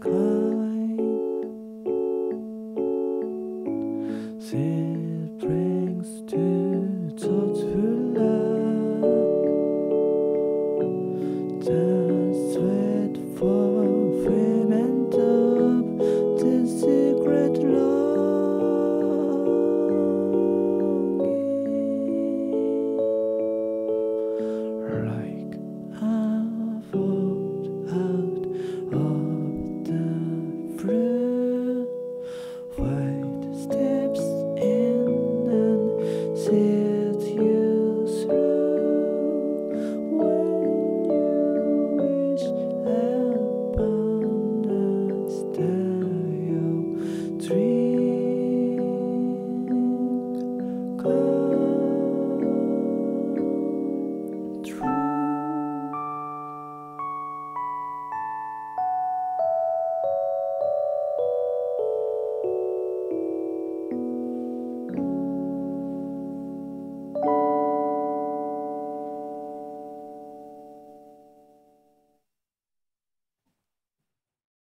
kind. It brings to